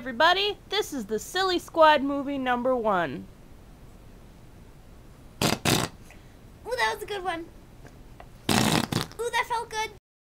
everybody. This is the Silly Squad movie number one. Oh, that was a good one.